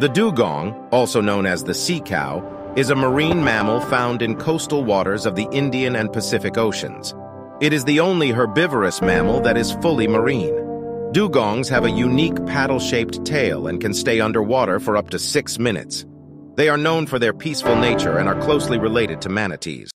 The dugong, also known as the sea cow, is a marine mammal found in coastal waters of the Indian and Pacific Oceans. It is the only herbivorous mammal that is fully marine. Dugongs have a unique paddle-shaped tail and can stay underwater for up to six minutes. They are known for their peaceful nature and are closely related to manatees.